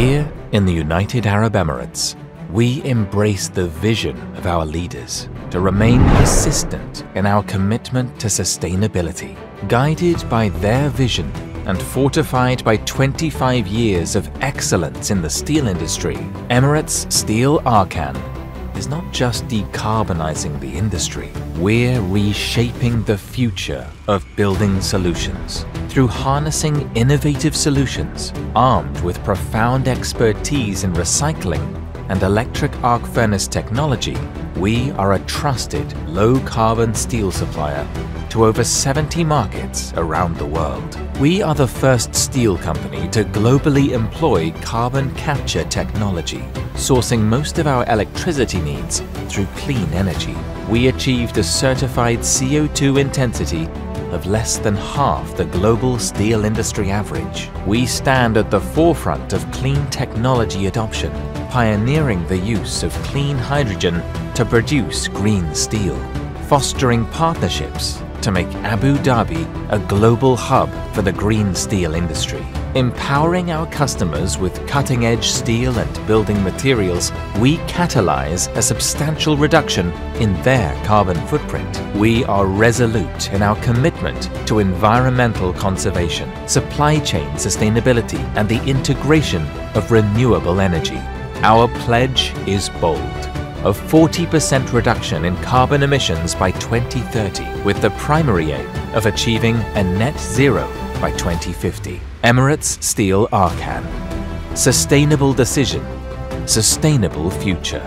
Here in the United Arab Emirates, we embrace the vision of our leaders to remain persistent in our commitment to sustainability, guided by their vision and fortified by 25 years of excellence in the steel industry. Emirates Steel Arkan is not just decarbonizing the industry, we're reshaping the future of building solutions. Through harnessing innovative solutions, armed with profound expertise in recycling and electric arc furnace technology, we are a trusted low-carbon steel supplier to over 70 markets around the world. We are the first steel company to globally employ carbon capture technology, sourcing most of our electricity needs through clean energy. We achieved a certified CO2 intensity of less than half the global steel industry average. We stand at the forefront of clean technology adoption, pioneering the use of clean hydrogen to produce green steel, fostering partnerships to make Abu Dhabi a global hub for the green steel industry. Empowering our customers with cutting-edge steel and building materials, we catalyze a substantial reduction in their carbon footprint. We are resolute in our commitment to environmental conservation, supply chain sustainability, and the integration of renewable energy. Our pledge is bold a 40% reduction in carbon emissions by 2030, with the primary aim of achieving a net zero by 2050. Emirates Steel Arkan. Sustainable decision, sustainable future.